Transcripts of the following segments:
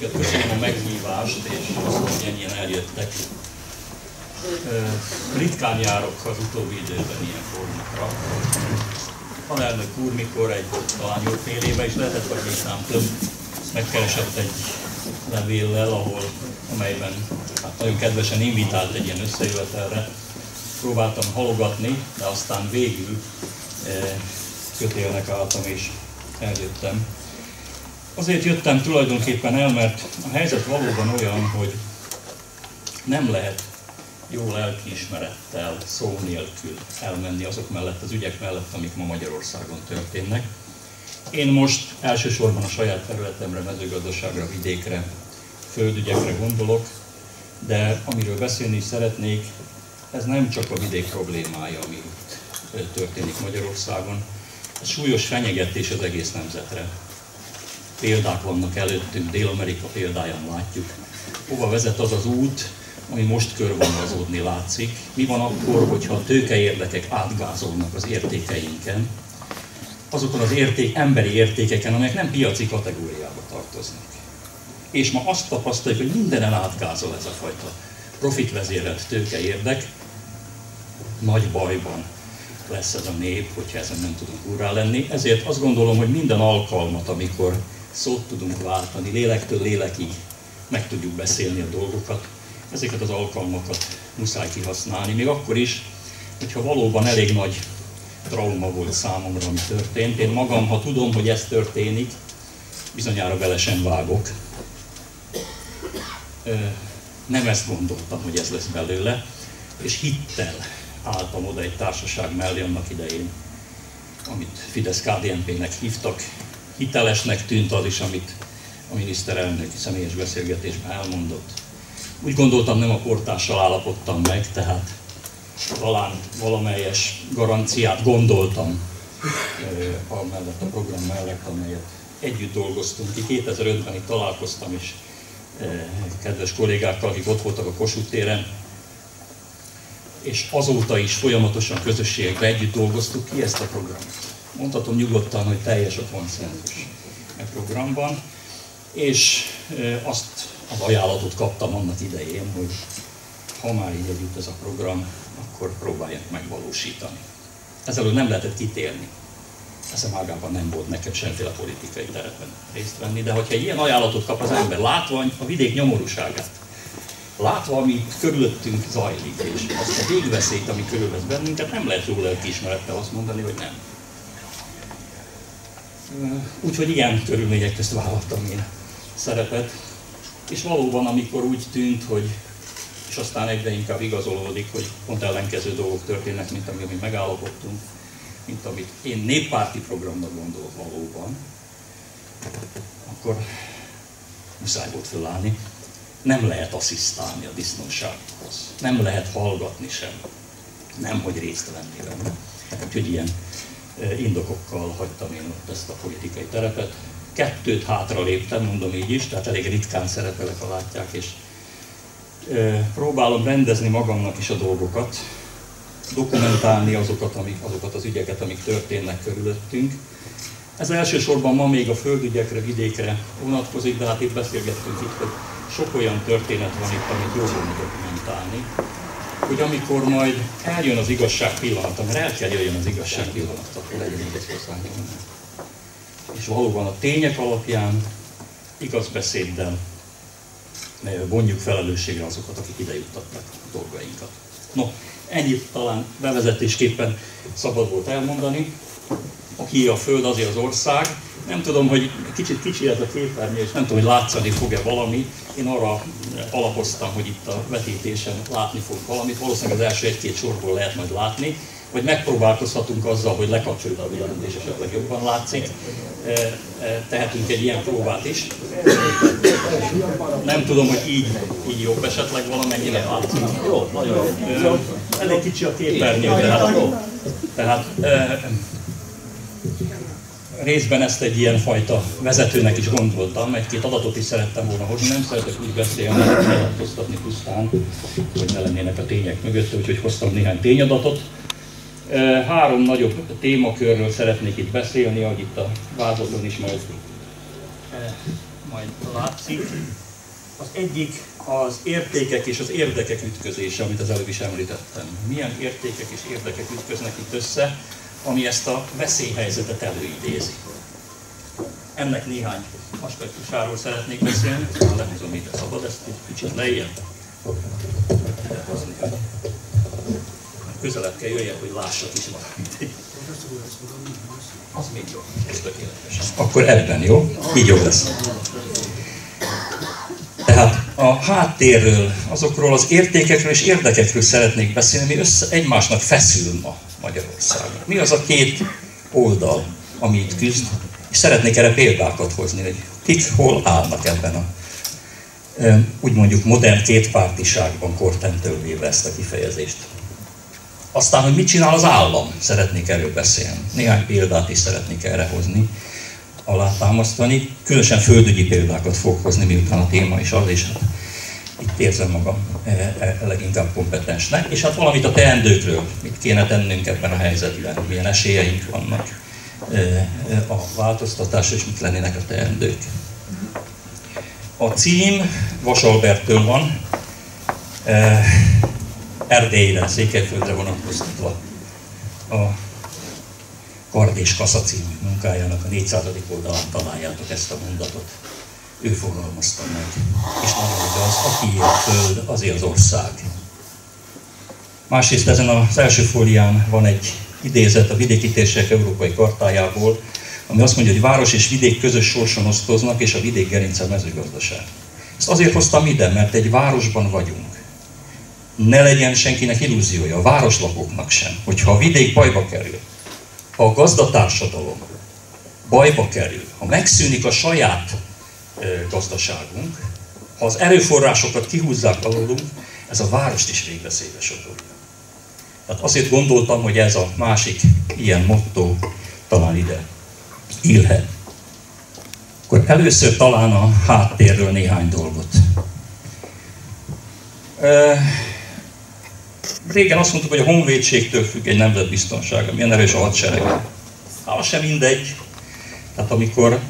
Neked köszönöm a meghívást, és azt, hogy ennyien eljöttek. Ritkán járok az utóbbi időben ilyen fórumokra. Van elnök úr, mikor egy talán jó fél éve is lehetett, vagy még szám több, megkeresett egy levéllel, ahol, amelyben hát nagyon kedvesen invitált egy ilyen összejövetelre. Próbáltam halogatni, de aztán végül eh, kötélnek álltam és eljöttem. Azért jöttem tulajdonképpen el, mert a helyzet valóban olyan, hogy nem lehet jó lelkiismerettel, szó nélkül elmenni azok mellett, az ügyek mellett, amik ma Magyarországon történnek. Én most elsősorban a saját területemre, mezőgazdaságra, vidékre, földügyekre gondolok, de amiről beszélni szeretnék, ez nem csak a vidék problémája, ami itt történik Magyarországon, ez súlyos fenyegetés az egész nemzetre. Példák vannak előttünk, Dél-Amerika példáján látjuk. Hova vezet az az út, ami most körvonalazódni látszik. Mi van akkor, hogyha a tőkeérdekek átgázolnak az értékeinken, azokon az érték, emberi értékeken, amelyek nem piaci kategóriába tartoznak. És ma azt tapasztaljuk, hogy mindenen átgázol ez a fajta profitvezérelt tőkeérdek, nagy bajban lesz ez a nép, hogyha ezen nem tudunk úrrá lenni. Ezért azt gondolom, hogy minden alkalmat, amikor szót tudunk váltani, lélektől lélekig meg tudjuk beszélni a dolgokat, ezeket az alkalmakat muszáj kihasználni, még akkor is, hogyha valóban elég nagy trauma volt számomra, ami történt. Én magam, ha tudom, hogy ez történik, bizonyára bele sem vágok. Nem ezt gondoltam, hogy ez lesz belőle, és hittel álltam oda egy társaság mellé annak idején, amit Fidesz KDNP-nek hívtak. Hitelesnek tűnt az is, amit a miniszterelnök személyes beszélgetésben elmondott. Úgy gondoltam, nem a portással állapodtam meg, tehát talán valamelyes garanciát gondoltam a mellett, a program mellett, amelyet együtt dolgoztunk ki. 2005-ben itt találkoztam is kedves kollégákkal, akik ott voltak a Kossuth téren, és azóta is folyamatosan közösségekben együtt dolgoztuk ki ezt a programot. Mondhatom nyugodtan, hogy teljes a konszenzus e programban, és azt az ajánlatot kaptam annak idején, hogy ha már így együtt ez a program, akkor próbálják megvalósítani. Ezzel nem lehetett kitérni. Ezen magában nem volt nekem semmiféle politikai terepen részt venni, de hogyha egy ilyen ajánlatot kap az ember, látva a vidék nyomorúságát, látva, ami körülöttünk zajlik, és azt a végveszélyt, ami körülvesz bennünket, nem lehet jó lelkiismerettel azt mondani, hogy nem. Úgyhogy igen, körülmények közt vállaltam én szerepet, és valóban, amikor úgy tűnt, hogy és aztán egyre inkább igazolódik, hogy pont ellenkező dolgok történnek, mint ami, amit megállapodtunk, mint amit én néppárti programnak gondolok valóban, akkor muszáj volt fölállni. Nem lehet asszisztálni a disznósághoz. Nem lehet hallgatni sem. Nem, hogy részt venni benne. Úgyhogy ilyen indokokkal hagytam én ott ezt a politikai terepet. Kettőt hátra léptem, mondom így is, tehát elég ritkán szerepelek, ha látják, és próbálom rendezni magamnak is a dolgokat, dokumentálni azokat, amik, azokat az ügyeket, amik történnek körülöttünk. Ez elsősorban ma még a földügyekre, vidékre vonatkozik, de hát itt beszélgettünk itt, hogy sok olyan történet van itt, amit jól dokumentálni, hogy amikor majd eljön az igazság pillanata, mert el kell jöjjön az igazság pillanata, akkor legyen igazság És valóban a tények alapján, igaz beszéddel vonjuk felelősségre azokat, akik ide juttattak a dolgainkat. No, ennyit talán bevezetésképpen szabad volt elmondani. Aki a Föld, azért az ország. Nem tudom, hogy kicsit kicsi ez a képernyő, és nem tudom, hogy látszani fog-e valami. Én arra alapoztam, hogy itt a vetítésen látni fog valamit. Valószínűleg az első egy-két sorból lehet majd látni vagy megpróbálkozhatunk azzal, hogy lekapcsoljuk a villanyt és esetleg jobban látszik. E, e, tehetünk egy ilyen próbát is. Nem tudom, hogy így, így jobb esetleg valamennyire látszik. Jó, nagyon jó. Elég kicsi a képernyő, tehát, tehát részben ezt egy ilyen fajta vezetőnek is gondoltam, egy-két adatot is szerettem volna hozni, nem szeretek úgy beszélni, nyilatkoztatni pusztán, hogy ne lennének a tények mögött, úgyhogy hoztam néhány tényadatot. Három nagyobb témakörről szeretnék itt beszélni, ahogy itt a vázaton is majd, majd látszik. Az egyik az értékek és az érdekek ütközése, amit az előbb is említettem. Milyen értékek és érdekek ütköznek itt össze, ami ezt a veszélyhelyzetet előidézi. Ennek néhány aspektusáról szeretnék beszélni, lehúzom ide szabad, ezt egy kicsit lejjebb. Közelebb kell jöjjek, hogy lássak is valamit. Az még jó, ez tökéletes. Akkor ebben jó? Így jó lesz. Tehát a háttérről, azokról az értékekről és érdekekről szeretnék beszélni, ami össze, egymásnak feszül ma Magyarországon. Mi az a két oldal, ami itt küzd, és szeretnék erre példákat hozni, hogy kik hol állnak ebben a úgy mondjuk modern kétpártiságban kortentől véve ezt a kifejezést. Aztán, hogy mit csinál az állam, szeretnék erről beszélni. Néhány példát is szeretnék erre hozni, alátámasztani. Különösen földügyi példákat fogok hozni, miután a téma is az, és hát itt érzem magam e, e, leginkább kompetensnek. És hát valamit a teendőkről, mit kéne tennünk ebben a helyzetben, milyen esélyeink vannak e, a változtatásra, és mit lennének a teendők. A cím Vasalbertől van, Erdélyre, Székelyföldre vonatkoztatva a Kard és Kasza című munkájának a 400. oldalán találjátok ezt a mondatot. Ő fogalmazta meg. És nagyon igaz, aki él föld, azért az ország. Másrészt ezen az első fólián van egy idézet a vidéki európai kartájából, ami azt mondja, hogy város és vidék közös sorson osztoznak, és a vidék gerince a mezőgazdaság. Ezt azért hoztam ide, mert egy városban vagyunk ne legyen senkinek illúziója, a városlakóknak sem, hogyha a vidék bajba kerül, ha a gazdatársadalom bajba kerül, ha megszűnik a saját gazdaságunk, ha az erőforrásokat kihúzzák alulunk, ez a várost is végveszélybe sodorja. Tehát azért gondoltam, hogy ez a másik ilyen motto talán ide illhet. Akkor először talán a háttérről néhány dolgot. Régen azt mondtuk, hogy a honvédségtől függ egy nemzetbiztonsága, milyen erős a hadsereg. Hát sem mindegy. Tehát amikor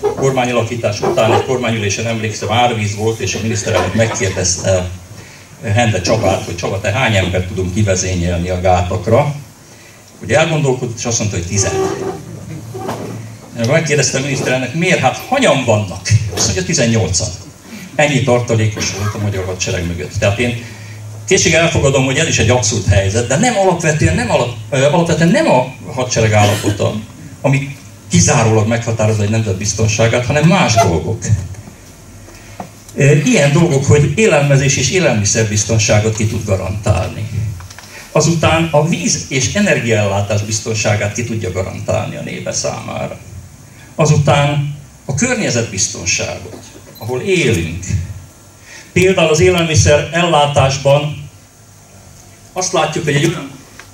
kormányalakítás után egy kormányülésen emlékszem, árvíz volt, és a miniszterelnök megkérdezte Hende Csabát, hogy Csaba, te hány ember tudunk kivezényelni a gátakra? Ugye elgondolkodott, és azt mondta, hogy tizen. Megkérdezte a miniszterelnök, miért? Hát hanyan vannak? Azt mondja, 18-an. Ennyi tartalékos volt a magyar hadsereg mögött. Tehát én Készség elfogadom, hogy ez is egy abszurd helyzet, de nem alapvetően nem, alap, alapvetően nem a hadsereg állapota, ami kizárólag meghatározza egy nemzetbiztonságát, hanem más dolgok. Ilyen dolgok, hogy élelmezés és élelmiszerbiztonságot ki tud garantálni. Azután a víz és energiaellátás biztonságát ki tudja garantálni a népe számára. Azután a környezetbiztonságot, ahol élünk, Például az élelmiszer ellátásban azt látjuk, hogy egy olyan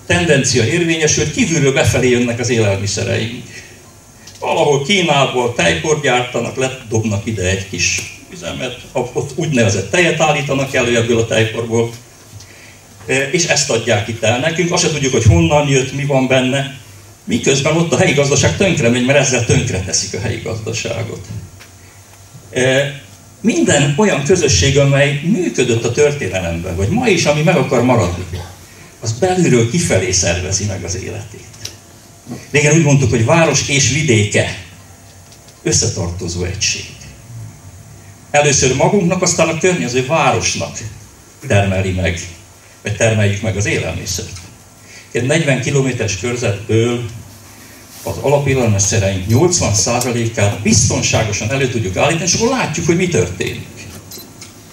tendencia érvényesül, hogy kívülről befelé jönnek az élelmiszereink. Valahol Kínából tejport gyártanak, ledobnak ide egy kis üzemet, ott úgynevezett tejet állítanak elő ebből a tejporból, e, és ezt adják itt el nekünk. Azt se tudjuk, hogy honnan jött, mi van benne, miközben ott a helyi gazdaság tönkre megy, mert ezzel tönkre teszik a helyi gazdaságot. E, minden olyan közösség, amely működött a történelemben, vagy ma is, ami meg akar maradni, az belülről kifelé szervezi meg az életét. Régen úgy mondtuk, hogy város és vidéke összetartozó egység. Először magunknak, aztán a környező városnak termeli meg, vagy termeljük meg az élelmiszert. Egy 40 kilométeres körzetből az alapélelmiszereink 80%-át biztonságosan elő tudjuk állítani, és akkor látjuk, hogy mi történik.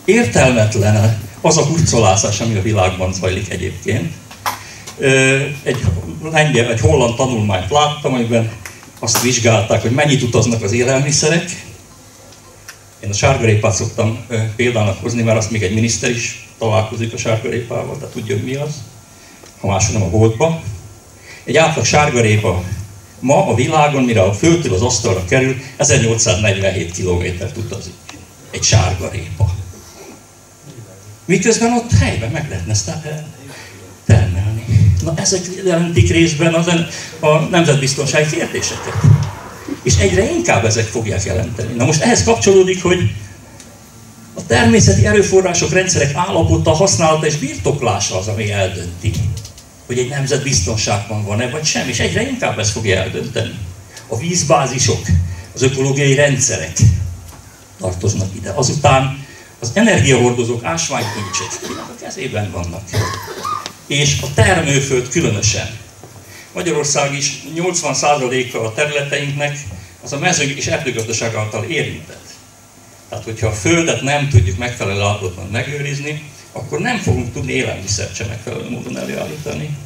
Értelmetlen az a hurcolászás, ami a világban zajlik egyébként. Egy, lengyel, egy holland tanulmányt láttam, amiben azt vizsgálták, hogy mennyit utaznak az élelmiszerek. Én a sárgarépát szoktam példának hozni, mert azt még egy miniszter is találkozik a sárgarépával, tehát tudja, mi az, ha máshol nem a boltba. Egy átlag sárgarépa Ma a világon, mire a földtől az asztalra kerül, 1847 kilométert utazik. Egy sárga répa. Miközben ott helyben meg lehetne ezt termelni. Na ezek jelentik részben az, a nemzetbiztonsági kérdéseket. És egyre inkább ezek fogják jelenteni. Na most ehhez kapcsolódik, hogy a természeti erőforrások rendszerek állapota, használata és birtoklása az, ami eldönti, hogy egy nemzet biztonságban van-e vagy sem, és egyre inkább ez fogja eldönteni. A vízbázisok, az ökológiai rendszerek tartoznak ide. Azután az energiahordozók, ásványkincsek, a kezében vannak. És a termőföld különösen. Magyarország is 80%-a a területeinknek az a mező és erdőgazdaság által érintett. Tehát, hogyha a földet nem tudjuk megfelelő állapotban megőrizni, akkor nem fogunk tudni élelmiszert sem megfelelő módon előállítani.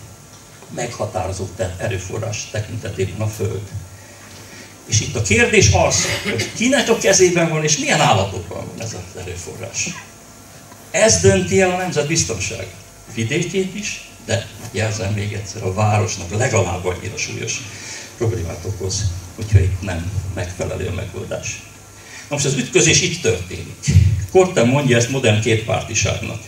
Meghatározó erőforrás tekintetében a föld. És itt a kérdés az, hogy kinek a kezében van, és milyen állapotban van ez az erőforrás. Ez dönti el a nemzet biztonság vidékét is, de jelzem még egyszer, a városnak legalább annyira súlyos problémát okoz, hogyha itt nem megfelelő a megoldás. Na most az ütközés itt történik. Korten mondja ezt modern kétpártiságnak.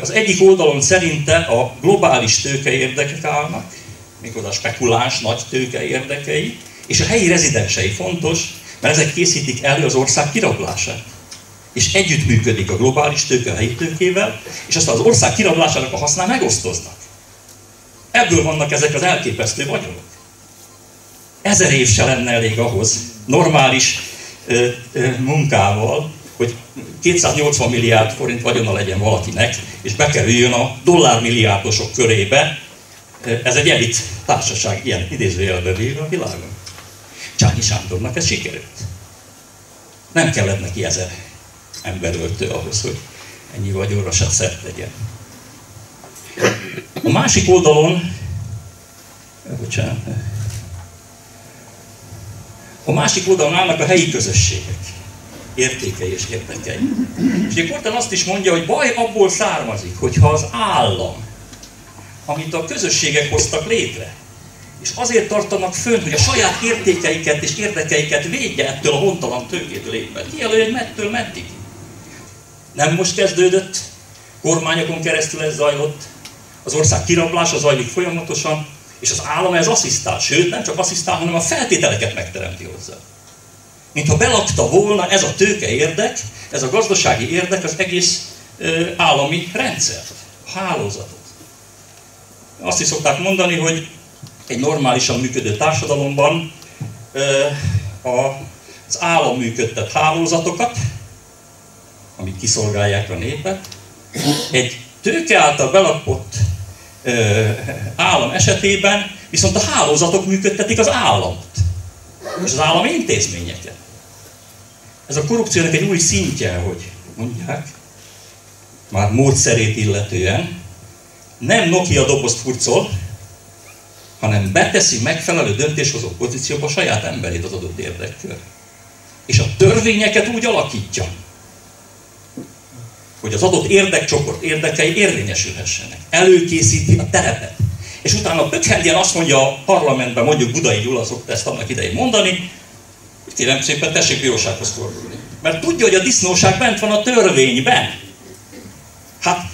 Az egyik oldalon szerinte a globális tőke érdekek állnak, méghozzá a spekuláns nagy tőke érdekei, és a helyi rezidensei fontos, mert ezek készítik elő az ország kirablását. És együttműködik a globális tőke a helyi tőkével, és aztán az ország kirablásának a használ megosztoznak. Ebből vannak ezek az elképesztő vagyonok. Ezer év se lenne elég ahhoz, normális ö, ö, munkával, hogy 280 milliárd forint vagyona legyen valakinek, és bekerüljön a dollármilliárdosok körébe. Ez egy elit társaság, ilyen idézőjelbe véve a világon. Csányi Sándornak ez sikerült. Nem kellett neki ezer emberöltő ahhoz, hogy ennyi vagyonra se szert legyen. A másik oldalon, bocsánat, a másik oldalon állnak a helyi közösségek, értékei és érdekei. És Korten azt is mondja, hogy baj abból származik, hogyha az állam, amit a közösségek hoztak létre, és azért tartanak fönn, hogy a saját értékeiket és érdekeiket védje ettől a hontalan tőkétől éppen. Kijelölj, hogy mettől meddig. Nem most kezdődött, kormányokon keresztül ez zajlott, az ország kirablása zajlik folyamatosan, és az állam ez asszisztál, sőt nem csak asszisztál, hanem a feltételeket megteremti hozzá. Mintha belakta volna ez a tőke érdek, ez a gazdasági érdek az egész ö, állami rendszert, a hálózatot. Azt is szokták mondani, hogy egy normálisan működő társadalomban ö, a, az állam működtet hálózatokat, amik kiszolgálják a népet, egy tőke által belakott állam esetében viszont a hálózatok működtetik az államot, és az állam intézményeket. Ez a korrupciónak egy új szintje, hogy mondják, már módszerét illetően, nem Nokia dobozt furcol, hanem beteszi megfelelő döntéshozó pozícióba a saját emberét az adott érdekkör. És a törvényeket úgy alakítja, hogy az adott érdekcsoport érdekei érvényesülhessenek. Előkészíti a terepet. És utána Pökhendjen azt mondja a parlamentben, mondjuk Budai Gyula szokta ezt annak idején mondani, hogy kérem szépen tessék bírósághoz fordulni. Mert tudja, hogy a disznóság bent van a törvényben. Hát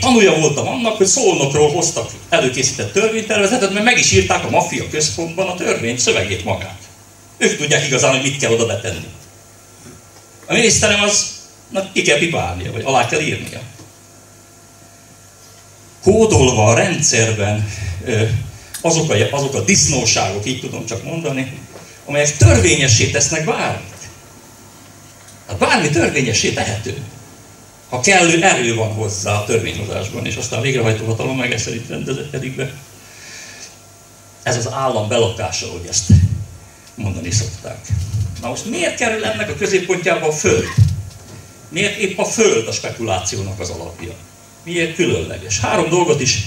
tanulja voltam annak, hogy Szolnokról hoztak előkészített törvénytervezetet, mert meg is írták a maffia központban a törvény szövegét magát. Ők tudják igazán, hogy mit kell oda betenni. A miniszterem az na, ki kell pipálnia, vagy alá kell írnia. Kódolva a rendszerben azok a, azok a disznóságok, így tudom csak mondani, amelyek törvényessé tesznek bármit. Hát bármi törvényessé tehető. Ha kellő erő van hozzá a törvényhozásban, és aztán végrehajtó hatalom meg ezt szerint rendezekedik be. Ez az állam belakása, hogy ezt mondani szokták. Na most miért kerül ennek a középpontjába a föld? Miért épp a föld a spekulációnak az alapja? Miért különleges? Három dolgot is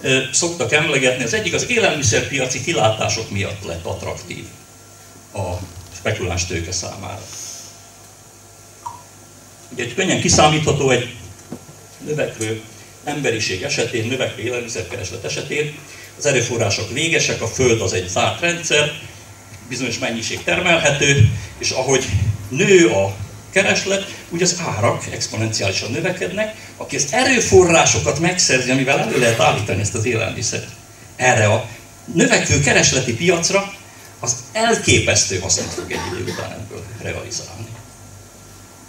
ö, szoktak emlegetni. Az egyik az élelmiszerpiaci kilátások miatt lett attraktív a spekuláns tőke számára. Ugye egy könnyen kiszámítható egy növekvő emberiség esetén, növekvő élelmiszerkereslet esetén, az erőforrások végesek, a föld az egy zárt rendszer, bizonyos mennyiség termelhető, és ahogy nő a kereslet, úgy az árak exponenciálisan növekednek, aki az erőforrásokat megszerzi, amivel elő lehet állítani ezt az élelmiszert. Erre a növekvő keresleti piacra az elképesztő hasznot fog egy idő után ebből realizálni.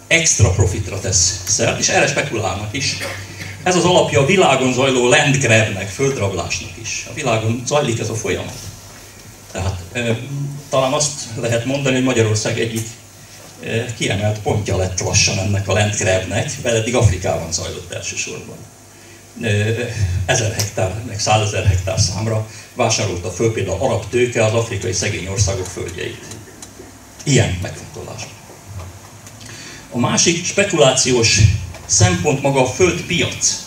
Extra profitra tesz szert, és erre spekulálnak is. Ez az alapja a világon zajló landgrabnek, földrablásnak is. A világon zajlik ez a folyamat. Tehát e, talán azt lehet mondani, hogy Magyarország egyik kiemelt pontja lett lassan ennek a landgrabnek, mert eddig Afrikában zajlott elsősorban. E, ezer hektár, meg százezer hektár számra vásárolta föl például arab tőke az afrikai szegény országok földjeit. Ilyen megfontolás. A másik spekulációs szempont maga a földpiac.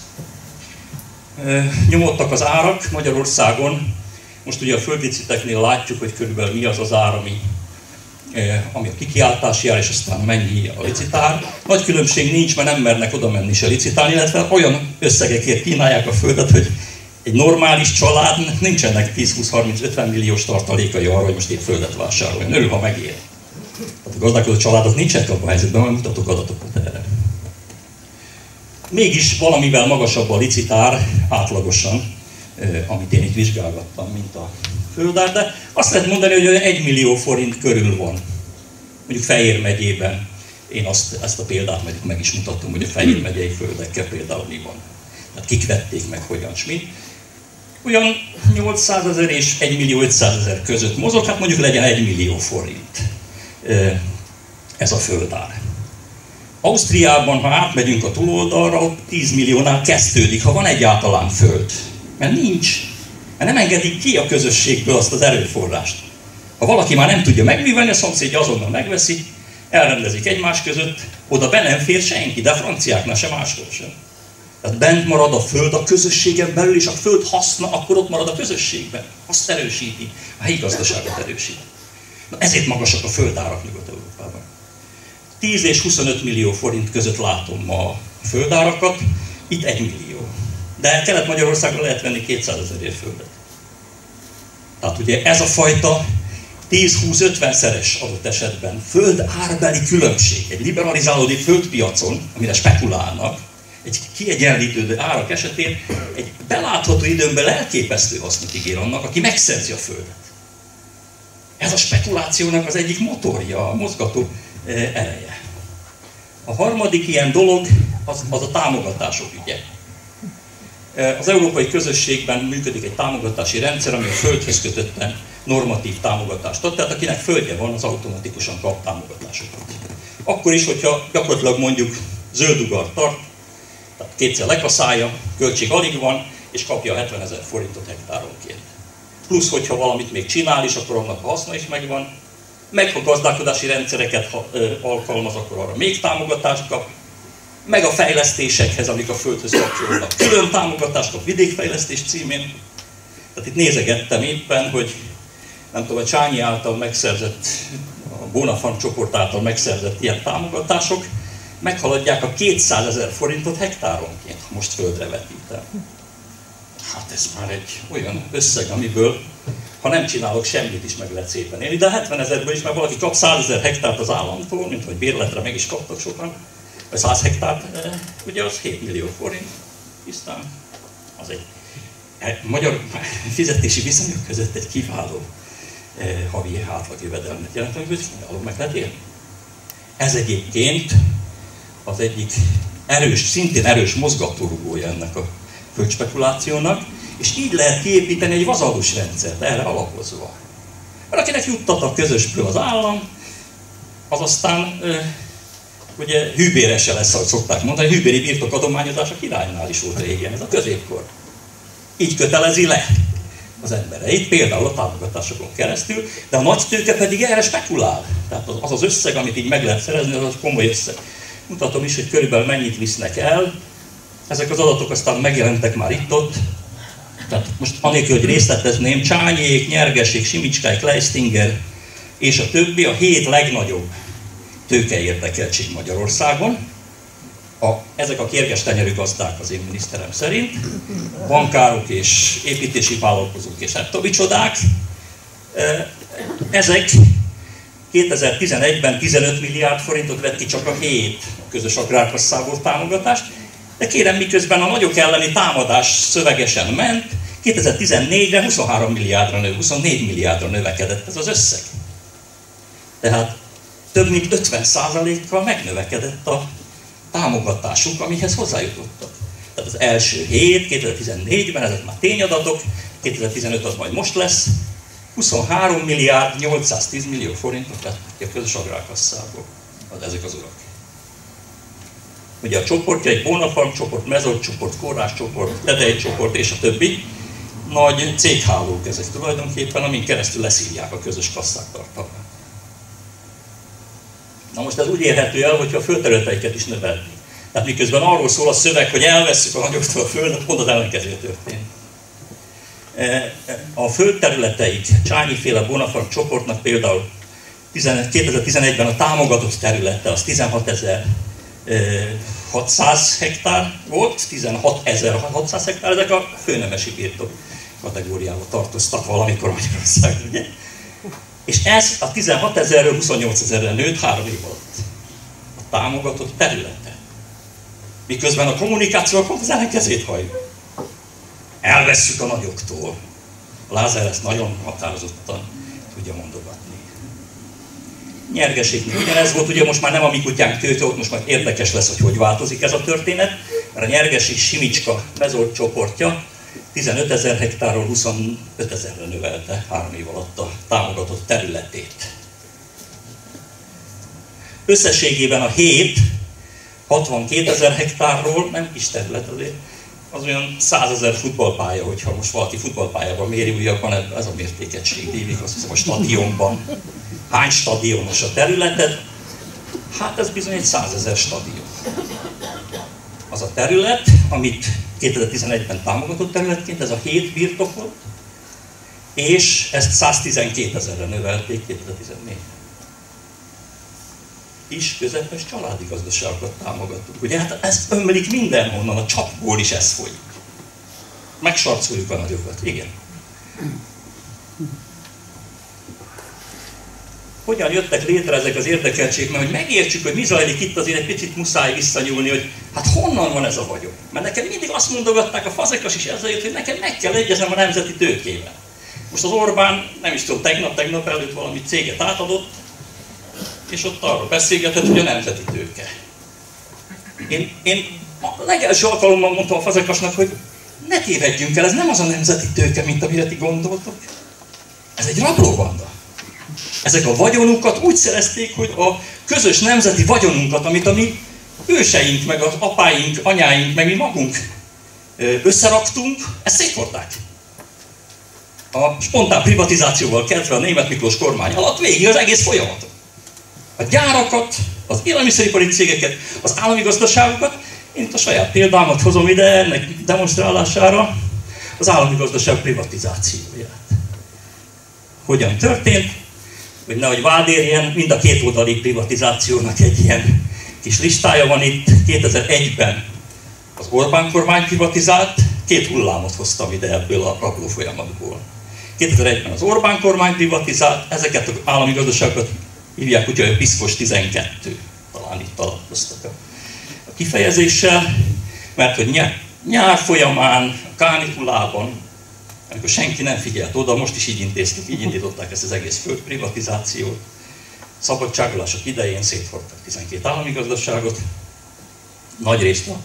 Nyomottak az árak Magyarországon, most ugye a földliciteknél látjuk, hogy körülbelül mi az az ár, ami, ami a kikiáltási ár, és aztán mennyi a licitár. Nagy különbség nincs, mert nem mernek oda menni se licitálni, illetve olyan összegekért kínálják a földet, hogy egy normális család nincsenek 10-20-30-50 milliós tartalékai arra, hogy most itt földet vásároljon. Örül, ha megér. Tehát a gazdálkodó családok nincsenek abban a helyzetben, majd mutatok adatokat erre. Mégis valamivel magasabb a licitár átlagosan, amit én itt vizsgálgattam, mint a földár, de azt lehet mondani, hogy 1 millió forint körül van. Mondjuk Fejér megyében. Én azt, ezt a példát meg, meg is mutatom, hogy a Fejér megyei földekkel például mi van. Tehát kik vették meg, hogyan, és mi olyan 800 ezer és 1 millió 500 ezer között mozog, hát mondjuk legyen 1 millió forint ez a földár. Ausztriában, ha átmegyünk a túloldalra, ott 10 milliónál kezdődik, ha van egyáltalán föld. Mert nincs. Mert nem engedik ki a közösségből azt az erőforrást. Ha valaki már nem tudja megművelni, a szomszédja azonnal megveszi, elrendezik egymás között, oda be nem fér senki, de a franciáknál sem máshol sem. Tehát bent marad a föld a közösségen belül, és a föld haszna akkor ott marad a közösségben. Azt erősíti, a helyi gazdaságot erősíti. Na ezért magasak a földárak Nyugat-Európában. 10 és 25 millió forint között látom ma a földárakat, itt 1 millió. De Kelet-Magyarországon lehet venni 200 ezerért földet. Tehát ugye ez a fajta 10-20-50 szeres adott esetben föld árbeli különbség egy liberalizálódó földpiacon, amire spekulálnak, egy kiegyenlítődő árak esetén egy belátható időn belül elképesztő hasznot ígér annak, aki megszerzi a földet. Ez a spekulációnak az egyik motorja, a mozgató eh, ereje. A harmadik ilyen dolog az, az a támogatások ügye. Eh, az európai közösségben működik egy támogatási rendszer, ami a földhöz kötötten normatív támogatást ad, tehát akinek földje van, az automatikusan kap támogatásokat. Akkor is, hogyha gyakorlatilag mondjuk zöldugar tart, tehát kétszer lekaszálja, költség alig van, és kapja 70 ezer forintot hektáronként. Plusz, hogyha valamit még csinál is, akkor annak a haszna is megvan. Meg ha gazdálkodási rendszereket alkalmaz, akkor arra még támogatást kap. Meg a fejlesztésekhez, amik a földhöz kapcsolódnak. Külön támogatást kap vidékfejlesztés címén. Tehát itt nézegettem éppen, hogy nem tudom, a Csányi által megszerzett, a Bonafant csoport által megszerzett ilyen támogatások, meghaladják a 200 ezer forintot hektáronként, ha most földre vetítem. Hát ez már egy olyan összeg, amiből ha nem csinálok semmit is meg lehet szépen élni, de 70 ezerből is, mert valaki kap 100 ezer hektárt az államtól, mint hogy bérletre meg is kaptak sokan, vagy 100 hektárt, eh, ugye az 7 millió forint, tisztán az egy eh, magyar fizetési viszonyok között egy kiváló eh, havi átlagjövedelmet jelent, amiből meg lehet élni. Ez egyébként az egyik erős, szintén erős mozgatórugója ennek a földspekulációnak, és így lehet kiépíteni egy vazalus rendszert erre alapozva. Mert akinek juttat a közösből az állam, az aztán ugye hűbérese lesz, ahogy szokták mondani, hűbéri birtokadományozás a királynál is volt régen, ez a középkor. Így kötelezi le az embereit, például a támogatásokon keresztül, de a nagy tőke pedig erre spekulál. Tehát az az összeg, amit így meg lehet szerezni, az, az komoly összeg. Mutatom is, hogy körülbelül mennyit visznek el. Ezek az adatok aztán megjelentek már itt-ott. Tehát most anélkül, hogy részletezném, Csányék, Nyergesék, Simicskáik, Leistinger és a többi a hét legnagyobb tőkeérdekeltség Magyarországon. A, ezek a kérges tenyerű gazdák az én miniszterem szerint, bankárok és építési vállalkozók és hát csodák. Ezek 2011-ben 15 milliárd forintot vett ki csak a hét közös agrárkasszából támogatást, de kérem, miközben a nagyok elleni támadás szövegesen ment, 2014-re 23 milliárdra nő, 24 milliárdra növekedett ez az összeg. Tehát több mint 50%-kal megnövekedett a támogatásuk, amihez hozzájutottak. Tehát az első hét, 2014-ben, ezek már tényadatok, 2015 az majd most lesz, 23 milliárd 810 millió forintot ki a közös agrárkasszából az ezek az urak. Ugye a csoportja, egy Bonafarm csoport, Mezot csoport, Korrás csoport, csoport és a többi nagy céghálók ezek tulajdonképpen, amin keresztül leszívják a közös kasszák tartalmát. Na most ez úgy érhető el, hogyha a földterületeiket is növelni. Tehát miközben arról szól a szöveg, hogy elveszük a nagyoktól a földet, pont az ellenkező történt. E, a földterületeik Csányi-féle Bonafarm csoportnak például 2011-ben a támogatott területe az 16.600 e, hektár volt, 16.600 hektár, ezek a főnemesi birtok kategóriába tartoztak valamikor Magyarország, ugye? És ez a 16 ezerről 28 ezerre nőtt három év alatt. A támogatott területe. Miközben a kommunikáció pont az ellenkezét halljuk. Elvesszük a nagyoktól. Lázár ezt nagyon határozottan tudja mondogatni. Nyergeséknél ugyanez volt, ugye most már nem a mi kutyánk tőke, ott most már érdekes lesz, hogy hogy változik ez a történet, mert a Nyergesik Simicska mezolt csoportja 15 ezer hektárról 25 ezerre növelte három év alatt a támogatott területét. Összességében a 7 62 ezer hektárról, nem kis terület azért, az olyan 100 ezer futballpálya, hogyha most valaki futballpályában méri, újabban ez a mértékegység lévik, azt hiszem a stadionban. Hány stadionos a területed? Hát ez bizony egy 100 ezer stadion. Az a terület, amit 2011-ben támogatott területként, ez a 7 birtok volt, és ezt 112 ezerre növelték 2014 Kis, közepes családi gazdaságokat támogattuk. Ugye hát ez ömlik mindenhonnan, a csapból is ez folyik. Megsarcoljuk a nagyokat, igen. Hogyan jöttek létre ezek az érdekeltségek, mert hogy megértsük, hogy mi zajlik itt, azért egy picit muszáj visszanyúlni, hogy hát honnan van ez a vagyon. Mert nekem mindig azt mondogatták, a fazekas is ezzel jött, hogy nekem meg kell egyeznem a nemzeti tőkével. Most az Orbán, nem is tudom, tegnap-tegnap előtt valami céget átadott, és ott arról beszélgetett, hogy a nemzeti tőke. Én, én a legelső alkalommal mondtam a fazekasnak, hogy ne tévedjünk el, ez nem az a nemzeti tőke, mint amire ti gondoltok. Ez egy rablóbanda. Ezek a vagyonukat úgy szerezték, hogy a közös nemzeti vagyonunkat, amit a mi őseink, meg az apáink, anyáink, meg mi magunk összeraktunk, ezt szétforták. A spontán privatizációval kezdve a német Miklós kormány alatt végig az egész folyamatot. A gyárakat, az élelmiszeripari cégeket, az állami gazdaságokat, én a saját példámat hozom ide ennek demonstrálására, az állami gazdaság privatizációját. Hogyan történt? Hogy nehogy vád érjen, mind a két oldali privatizációnak egy ilyen kis listája van itt. 2001-ben az Orbán kormány privatizált, két hullámot hoztam ide ebből a rabló folyamatból. 2001-ben az Orbán kormány privatizált, ezeket az állami gazdaságokat hívják úgy, hogy piszkos 12. Talán itt találkoztak a kifejezéssel, mert hogy nyár folyamán, a kánikulában amikor senki nem figyelt oda, most is így intéztük, így indították ezt az egész földprivatizációt. Szabadságolások idején szétfortak 12 állami gazdaságot, nagy részt a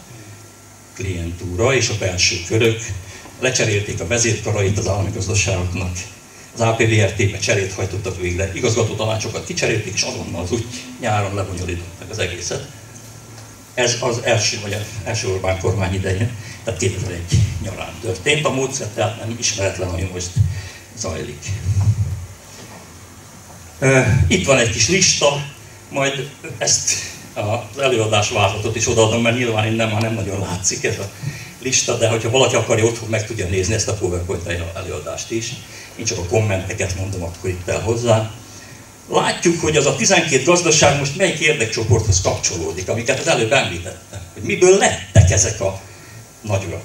klientúra és a belső körök lecserélték a vezérkarait az állami gazdaságoknak, az APVRT-be cserét hajtottak végre, igazgató tanácsokat kicserélték, és azonnal az úgy nyáron lebonyolították az egészet. Ez az első, vagy első Orbán kormány idején tehát 2001 nyarán történt. A módszer tehát nem ismeretlen, ami most zajlik. Itt van egy kis lista, majd ezt az előadás vázlatot is odaadom, mert nyilván innen már nem nagyon látszik ez a lista, de hogyha valaki akarja otthon meg tudja nézni ezt a PowerPoint előadást is. Én csak a kommenteket mondom akkor itt el hozzá. Látjuk, hogy az a 12 gazdaság most melyik érdekcsoporthoz kapcsolódik, amiket az előbb említettem. Hogy miből lettek ezek a nagyurak.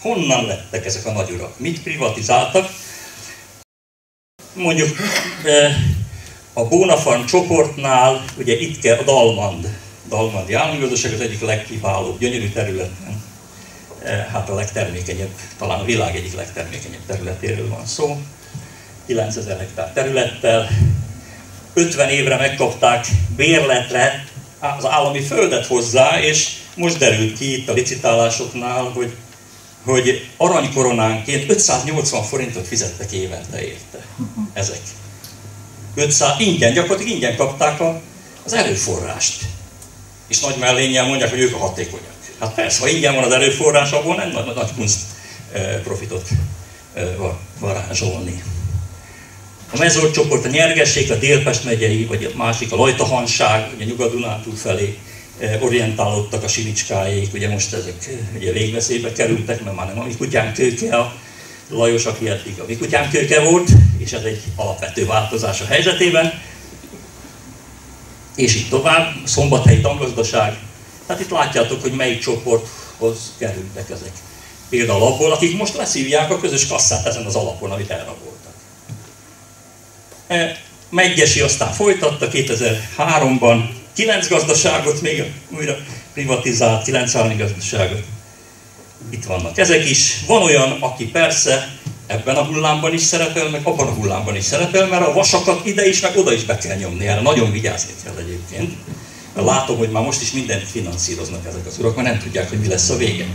Honnan lettek ezek a nagyurak? Mit privatizáltak? Mondjuk a Bonafarm csoportnál, ugye itt kell a Dalmand, Dalmandi államigazdaság az egyik legkiválóbb, gyönyörű területen hát a legtermékenyebb, talán a világ egyik legtermékenyebb területéről van szó. 9000 hektár területtel, 50 évre megkapták bérletre az állami földet hozzá, és most derült ki itt a licitálásoknál, hogy, hogy aranykoronánként 580 forintot fizettek évente érte ezek. 500, ingyen, gyakorlatilag ingyen kapták a, az erőforrást. És nagy mellénnyel mondják, hogy ők a hatékonyak. Hát persze, ha ingyen van az erőforrás, abból nem nagy, nagy kunst profitot varázsolni. A mezőt csoport a Nyergesség, a Délpest megyei, vagy a másik a Lajtahanság, ugye Nyugat-Dunántúl felé orientálódtak a sinicskáik, ugye most ezek ugye végveszélybe kerültek, mert már nem a mi kutyánk tőke, a Lajos, aki eddig a mi kutyánk tőke volt, és ez egy alapvető változás a helyzetében. És így tovább, szombathelyi tangazdaság. Tehát itt látjátok, hogy melyik csoporthoz kerültek ezek. Például abból, akik most leszívják a közös kasszát ezen az alapon, amit elraboltak. E, Megyesi aztán folytatta 2003-ban, kilenc gazdaságot még újra privatizált, kilenc állami gazdaságot. Itt vannak ezek is. Van olyan, aki persze ebben a hullámban is szerepel, meg abban a hullámban is szerepel, mert a vasakat ide is, meg oda is be kell nyomni. Erre nagyon vigyázni kell egyébként. Mert látom, hogy már most is mindent finanszíroznak ezek az urak, mert nem tudják, hogy mi lesz a vége.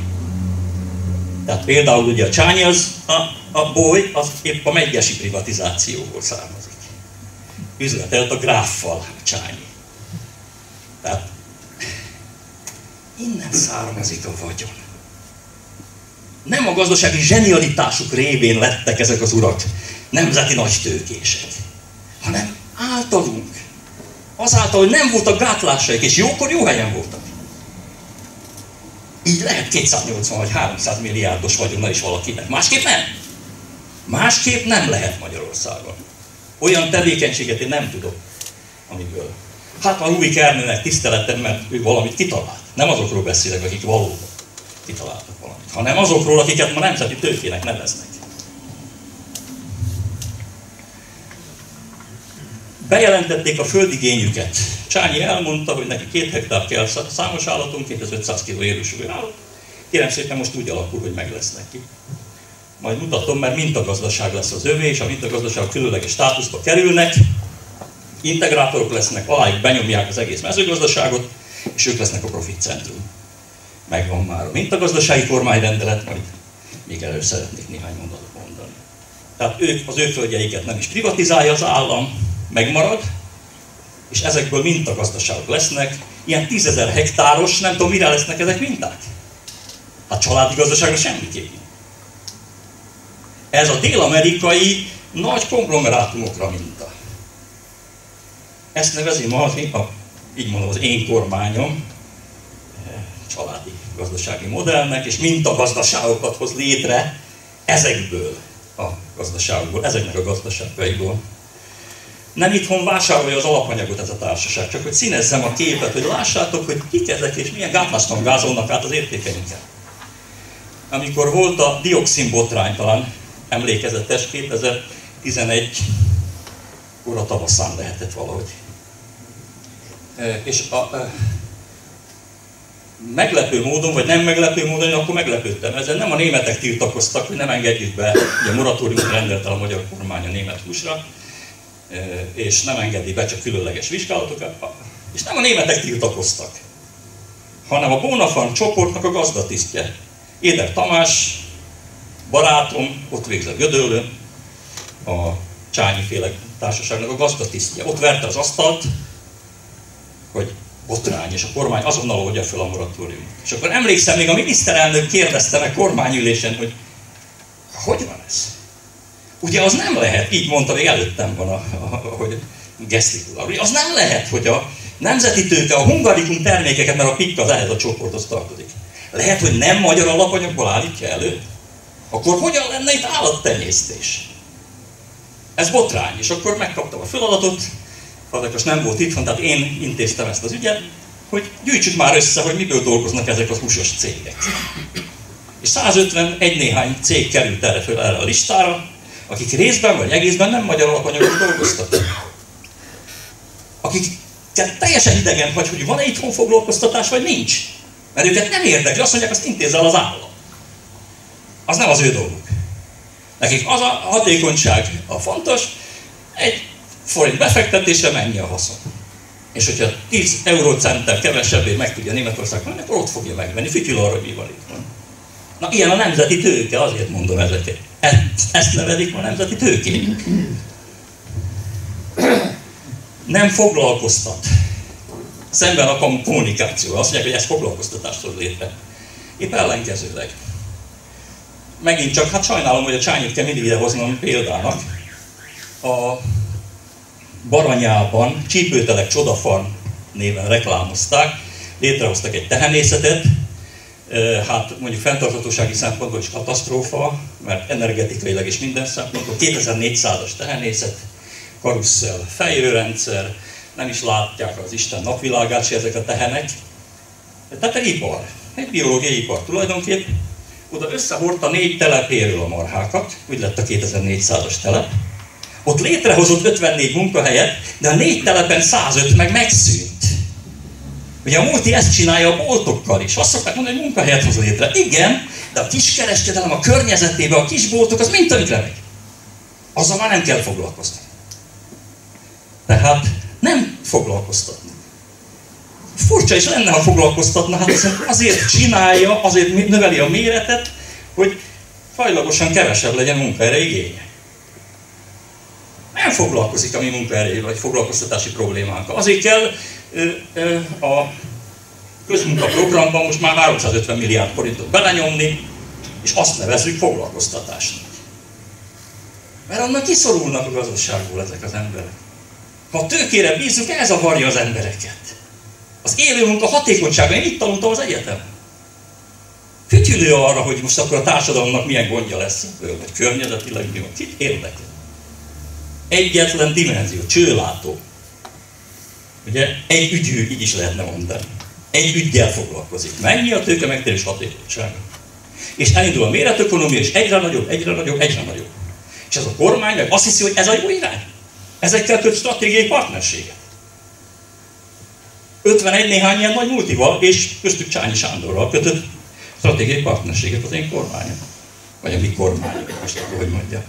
Tehát például ugye a Csányi az, a, a boly, az épp a megyesi privatizációból származik. Üzletelt a gráffal Csányi. Tehát innen származik a vagyon. Nem a gazdasági zsenialitásuk révén lettek ezek az urak nemzeti nagy tőkések, hanem általunk. Azáltal, hogy nem voltak gátlásaik, és jókor jó helyen voltak. Így lehet 280 vagy 300 milliárdos vagyona is valakinek. Másképp nem. Másképp nem lehet Magyarországon. Olyan tevékenységet én nem tudok, amiből. Hát a új Kernőnek tiszteletem, mert ő valamit kitalált. Nem azokról beszélek, akik valóban kitaláltak valamit, hanem azokról, akiket ma nemzeti tőkének neveznek. Bejelentették a földigényüket. Csányi elmondta, hogy neki két hektár kell számos állatonként, ez 500 kg érősülő állat. Kérem szépen most úgy alakul, hogy meg lesz neki. Majd mutatom, mert mintagazdaság lesz az övé, és a mintagazdaság különleges státuszba kerülnek, integrátorok lesznek, aláig benyomják az egész mezőgazdaságot, és ők lesznek a profit centrum. Megvan már a mintagazdasági kormányrendelet, majd még előbb szeretnék néhány mondatot mondani. Tehát ők, az ő földjeiket nem is privatizálja az állam, megmarad, és ezekből mintagazdaságok lesznek, ilyen tízezer hektáros, nem tudom, mire lesznek ezek minták. Hát családi gazdaságra semmiképp. Ez a dél-amerikai nagy konglomerátumokra minta. Ezt nevezi ma az, a, így mondom, az én kormányom családi gazdasági modellnek, és mintagazdaságokat hoz létre ezekből a gazdaságokból, ezeknek a gazdaságaiból nem itthon vásárolja az alapanyagot ez a társaság, csak hogy színezzem a képet, hogy lássátok, hogy kik ezek és milyen gátlástan gázolnak át az értékeinket. Amikor volt a dioxin botrány, talán emlékezetes 2011 óra tavaszán lehetett valahogy. És a, a, meglepő módon, vagy nem meglepő módon, én akkor meglepődtem. Ezzel nem a németek tiltakoztak, hogy nem engedjük be, ugye moratóriumot rendelt el a magyar kormány a német húsra, és nem engedi be csak különleges vizsgálatokat, és nem a németek tiltakoztak, hanem a Bonafan csoportnak a gazdatisztje. Éder Tamás, barátom, ott végzett Gödöllőn, a Csányi féle társaságnak a gazdatisztje. Ott verte az asztalt, hogy botrány, és a kormány azonnal oldja fel a moratóriumot. És akkor emlékszem, még a miniszterelnök kérdezte meg kormányülésen, hogy hogy van ez? Ugye az nem lehet, így mondta, még előttem van, a, a, a, hogy gesztikulál. Az nem lehet, hogy a nemzeti tőke, a hungarikum termékeket, mert a PIK az ehhez a csoporthoz tartozik. Lehet, hogy nem magyar alapanyagból állítja elő? Akkor hogyan lenne itt állattenyésztés? Ez botrány, és akkor megkaptam a feladatot, Fazekas nem volt itt, tehát én intéztem ezt az ügyet, hogy gyűjtsük már össze, hogy miből dolgoznak ezek az húsos cégek. És 151 néhány cég került erre föl erre a listára, akik részben vagy egészben nem magyar alapanyagon dolgoztak. Akik teljesen idegen vagy, hogy van-e itthon foglalkoztatás, vagy nincs. Mert őket nem érdekli, azt mondják, azt intézzel az állam. Az nem az ő dolguk. Nekik az a hatékonyság a fontos, egy forint befektetése mennyi a haszon. És hogyha 10 eurócenttel kevesebbé meg tudja Németország venni, akkor ott fogja megvenni. Fütyül arra, hogy mi van itt. Na ilyen a nemzeti tőke, azért mondom ezeket. Ezt, ezt nevedik a nemzeti tőkének. Nem foglalkoztat. Szemben a kommunikáció. Azt mondják, hogy ez foglalkoztatást hoz létre. Épp ellenkezőleg. Megint csak, hát sajnálom, hogy a csányit kell mindig idehoznom példának. A Baranyában Csípőtelek Csodafarm néven reklámozták, létrehoztak egy tehenészetet, hát mondjuk fenntarthatósági szempontból is katasztrófa, mert energetikailag is minden szempontból 2400-as tehenészet, karusszel, fejőrendszer, nem is látják az Isten napvilágát se ezek a tehenek. Tehát egy ipar, egy biológiai ipar tulajdonképp. Oda összehordta négy telepéről a marhákat, úgy lett a 2400-as telep. Ott létrehozott 54 munkahelyet, de a négy telepen 105 meg megszűnt. Ugye a multi ezt csinálja a boltokkal is. Azt szokták mondani, hogy munkahelyet hoz létre. Igen, de a kiskereskedelem a környezetében, a kisboltok, az mind tönkre megy. Azzal már nem kell foglalkozni. Tehát nem foglalkoztatni. Furcsa is lenne, ha foglalkoztatna, hát azért csinálja, azért növeli a méretet, hogy fajlagosan kevesebb legyen munkaerő igénye. Nem foglalkozik a mi munkaerő vagy foglalkoztatási problémánkkal. Azért kell a közmunkaprogramban most már 350 milliárd forintot belenyomni, és azt nevezzük foglalkoztatásnak. Mert annak kiszorulnak a gazdaságból ezek az emberek. Ha a tőkére bízzuk, elzavarja az embereket. Az élő munka hatékonysága, én itt tanultam az egyetem. Fütyülő arra, hogy most akkor a társadalomnak milyen gondja lesz, vagy környezetileg mi van. Kit érdekel? Egyetlen dimenzió, csőlátó. Ugye egy ügyű, így is lehetne mondani. Egy ügyel foglalkozik. Mennyi a tőke megtérés hatékonysága? És elindul a méretökonomia, és egyre nagyobb, egyre nagyobb, egyre nagyobb. És ez a kormány meg azt hiszi, hogy ez a jó irány. Ezekkel köt stratégiai partnerséget. 51 néhány ilyen nagy multival, és köztük Csányi Sándorral kötött stratégiai partnerséget az én kormányom. Vagy a mi kormányunk, most akkor hogy mondja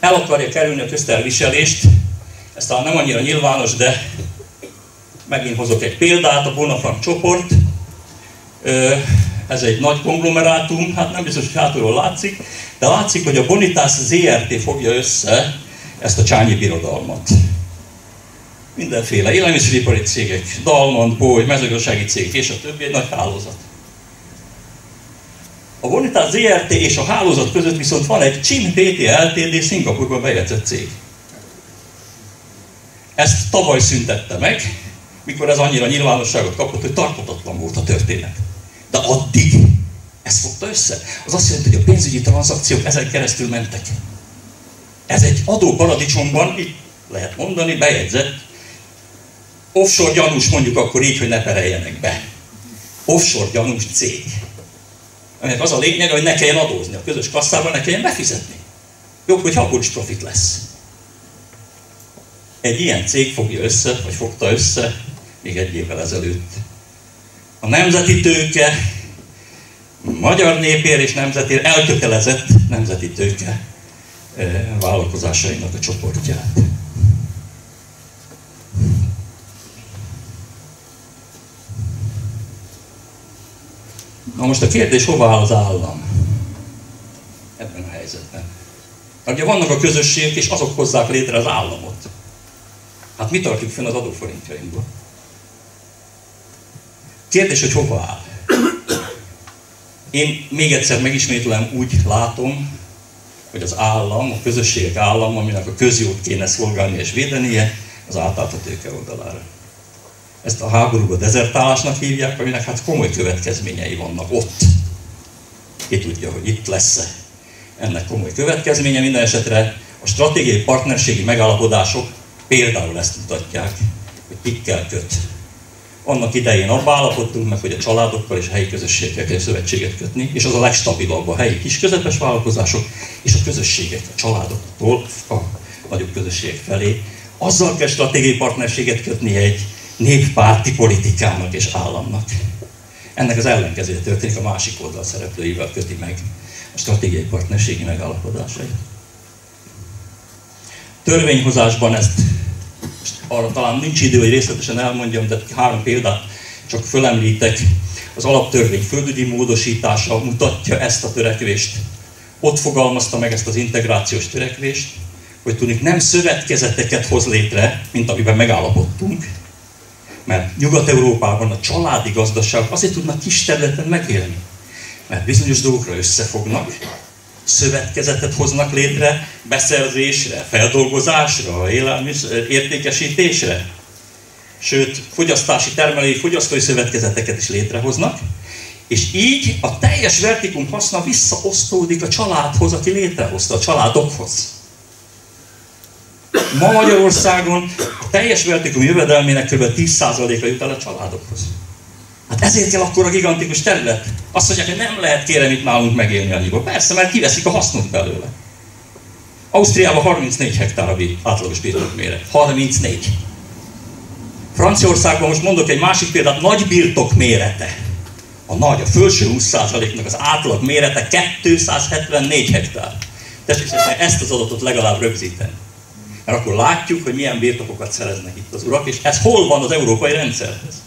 el akarja kerülni a közterviselést, ez talán nem annyira nyilvános, de megint hozok egy példát, a Bonafant csoport, ez egy nagy konglomerátum, hát nem biztos, hogy hátulról látszik, de látszik, hogy a Bonitas ZRT fogja össze ezt a csányi birodalmat. Mindenféle élelmiszeripari cégek, Dalmond, Boly, mezőgazdasági cégek és a többi, egy nagy hálózat. A Bonitas ZRT és a hálózat között viszont van egy Chin PT Ltd. Szingapurban bejegyzett cég. Ezt tavaly szüntette meg, mikor ez annyira nyilvánosságot kapott, hogy tartatatlan volt a történet. De addig ez fogta össze. Az azt jelenti, hogy a pénzügyi tranzakciók ezen keresztül mentek. Ez egy adóparadicsomban, így lehet mondani, bejegyzett offshore gyanús, mondjuk akkor így, hogy ne pereljenek be. Offshore gyanús cég aminek az a lényeg, hogy ne kelljen adózni, a közös kasszában ne kelljen befizetni. Jobb, hogy is profit lesz. Egy ilyen cég fogja össze, vagy fogta össze még egy évvel ezelőtt. A nemzeti tőke, magyar népér és nemzetér elkötelezett nemzeti tőke eh, vállalkozásainak a csoportját. Na most a kérdés, hova áll az állam ebben a helyzetben? Mert ugye vannak a közösségek, és azok hozzák létre az államot. Hát mi tartjuk fenn az adóforintjainkból? Kérdés, hogy hova áll? Én még egyszer megismétlem, úgy látom, hogy az állam, a közösségek állam, aminek a közjót kéne szolgálni és védenie, az átállt a tőke oldalára. Ezt a háborúba dezertálásnak hívják, aminek hát komoly következményei vannak ott. Ki tudja, hogy itt lesz-e ennek komoly következménye. Minden esetre a stratégiai partnerségi megállapodások például ezt mutatják, hogy pikkel köt. Annak idején abba állapodtunk meg, hogy a családokkal és a helyi közösségekkel kell szövetséget kötni, és az a legstabilabb a helyi kis közepes vállalkozások és a közösségek, a családoktól a nagyobb közösségek felé. Azzal kell stratégiai partnerséget kötni egy néppárti politikának és államnak. Ennek az ellenkezője történik, a másik oldal szereplőivel köti meg a stratégiai partnerségi megállapodásait. Törvényhozásban ezt arra talán nincs idő, hogy részletesen elmondjam, de három példát csak fölemlítek. Az alaptörvény földügyi módosítása mutatja ezt a törekvést. Ott fogalmazta meg ezt az integrációs törekvést, hogy tudnik nem szövetkezeteket hoz létre, mint amiben megállapodtunk, mert Nyugat-Európában a családi gazdaság azért tudnak kis területen megélni, mert bizonyos dolgokra összefognak, szövetkezetet hoznak létre beszerzésre, feldolgozásra, értékesítésre. Sőt, fogyasztási, termelői, fogyasztói szövetkezeteket is létrehoznak, és így a teljes vertikum haszna visszaosztódik a családhoz, aki létrehozta, a családokhoz. Ma Magyarországon a teljes vertikum jövedelmének kb. 10%-a jut el a családokhoz. Hát ezért kell akkor a gigantikus terület. Azt mondják, hogy nem lehet kérem itt nálunk megélni annyiból. Persze, mert kiveszik a hasznot belőle. Ausztriában 34 hektár a átlagos birtokméret. 34. Franciaországban most mondok egy másik példát, nagy birtok mérete. A nagy, a felső 20%-nak az átlag mérete 274 hektár. Tessék ezt az adatot legalább rögzíteni. Mert akkor látjuk, hogy milyen birtokokat szereznek itt az urak, és ez hol van az európai rendszerhez.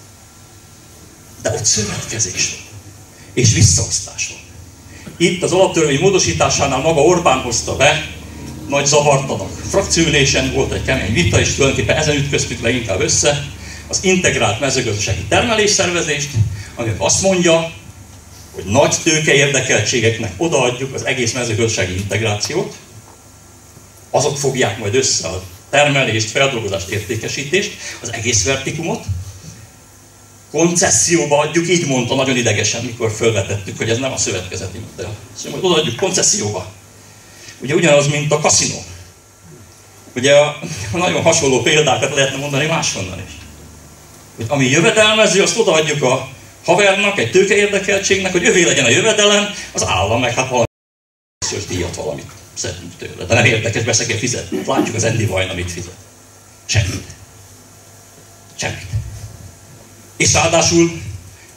De ott szövetkezés van. És visszaosztás van. Itt az alaptörvény módosításánál maga Orbán hozta be, nagy zavartanak. Frakcióülésen volt egy kemény vita, és tulajdonképpen ezen ütköztük leginkább össze az integrált mezőgazdasági termelésszervezést, ami azt mondja, hogy nagy tőke érdekeltségeknek odaadjuk az egész mezőgazdasági integrációt, azok fogják majd össze a termelést, feldolgozást, értékesítést, az egész vertikumot, koncesszióba adjuk, így mondta nagyon idegesen, mikor felvetettük, hogy ez nem a szövetkezeti modell. Szóval majd odaadjuk koncesszióba. Ugye ugyanaz, mint a kaszinó. Ugye a, nagyon hasonló példákat lehetne mondani máshonnan is. Hogy ami jövedelmező, azt odaadjuk a havernak, egy tőke érdekeltségnek, hogy övé legyen a jövedelem, az állam meg hát valami díjat szedünk tőle. De nem érdekes, be kell fizetni. Látjuk az Andy Vajna mit fizet. Semmit. Semmit. És ráadásul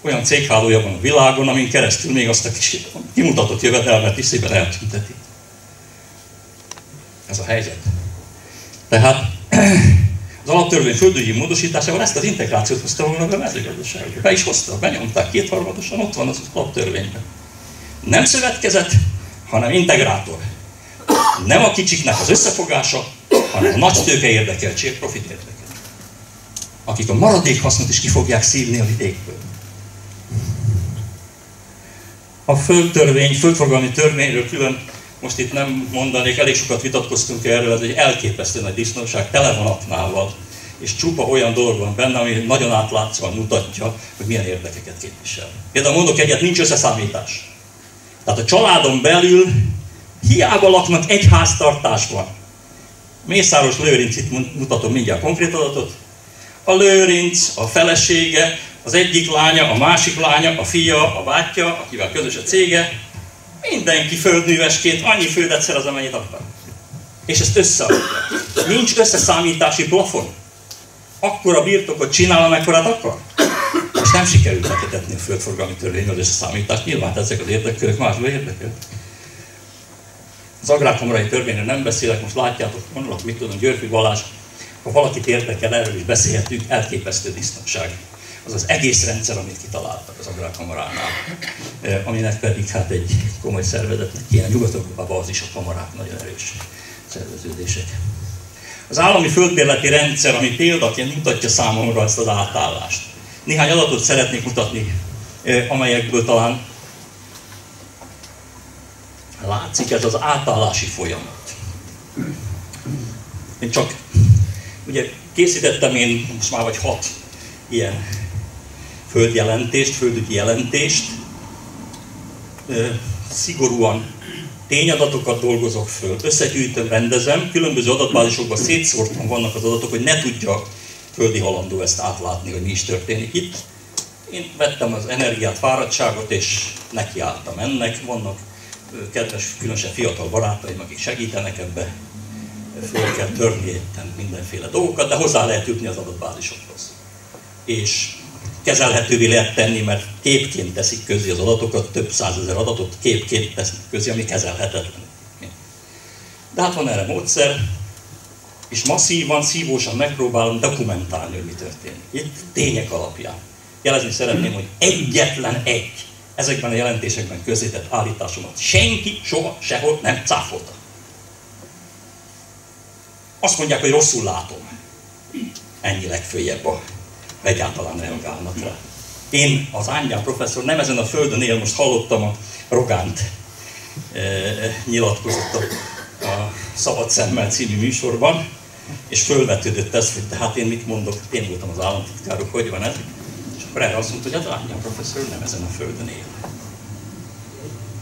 olyan céghálója van a világon, amin keresztül még azt a kis kimutatott jövedelmet is szépen eltünteti. Ez a helyzet. Tehát az alaptörvény földügyi módosításával ezt az integrációt hozta volna a mezőgazdaságba. Be is hozta, benyomták kétharmadosan, ott van az alaptörvényben. Nem szövetkezet, hanem integrátor. Nem a kicsiknek az összefogása, hanem a nagy tőke érdekeltség, profit érdekel. Akik a maradék hasznot is ki fogják szívni a vidékből. A földtörvény, földforgalmi törvényről külön most itt nem mondanék, elég sokat vitatkoztunk erről, ez egy elképesztő nagy disznóság, tele van aknával, és csupa olyan dolog van benne, ami nagyon átlátszóan mutatja, hogy milyen érdekeket képvisel. Például mondok egyet, nincs összeszámítás. Tehát a családon belül hiába laknak egy háztartásban. Mészáros Lőrinc, itt mutatom mindjárt konkrét adatot. A Lőrinc, a felesége, az egyik lánya, a másik lánya, a fia, a bátyja, akivel közös a cége, mindenki földművesként annyi földet szerez, amennyit akar. És ezt összeadja. Nincs összeszámítási plafon. Akkor a birtokot csinál, amekkorát akar. És nem sikerült megetetni a földforgalmi törvény az összeszámítást. Nyilván ezek az érdekkörök másba érdekel. Az agrárkamarai törvényről nem beszélek, most látjátok, mondok, mit tudom, Györfi Balázs, ha valakit érdekel, erről is beszélhetünk, elképesztő disznóság. Az az egész rendszer, amit kitaláltak az agrárkamaránál, eh, aminek pedig hát egy komoly szervezetnek ilyen nyugat az is a kamarák nagyon erős szerveződések. Az állami földbérleti rendszer, ami példaként mutatja számomra ezt az átállást. Néhány adatot szeretnék mutatni, eh, amelyekből talán látszik ez az átállási folyamat. Én csak, ugye készítettem én most már vagy hat ilyen földjelentést, földügyi jelentést, szigorúan tényadatokat dolgozok föl, összegyűjtöm, rendezem, különböző adatbázisokban szétszórtam vannak az adatok, hogy ne tudja földi halandó ezt átlátni, hogy mi is történik itt. Én vettem az energiát, fáradtságot, és nekiálltam ennek. Vannak kedves, különösen fiatal barátaim, akik segítenek ebbe, föl kell törni mindenféle dolgokat, de hozzá lehet jutni az adatbázisokhoz. És kezelhetővé lehet tenni, mert képként teszik közé az adatokat, több százezer adatot képként tesznek közé, ami kezelhetetlen. De hát van erre módszer, és masszívan, szívósan megpróbálom dokumentálni, hogy mi történik. Itt tények alapján. Jelezni szeretném, hogy egyetlen egy ezekben a jelentésekben közzétett állításomat senki soha sehol nem cáfolta. Azt mondják, hogy rosszul látom. Ennyi legfőjebb a egyáltalán reagálnak rá. Én, az Ángyán professzor, nem ezen a földön él, most hallottam a Rogánt e, nyilatkozott a, a Szabad Szemmel című műsorban, és fölvetődött ez, hogy tehát én mit mondok, én voltam az államtitkárok, hogy van ez? Akkor erre azt mondta, hogy az Ángyán professzor nem ezen a földön él.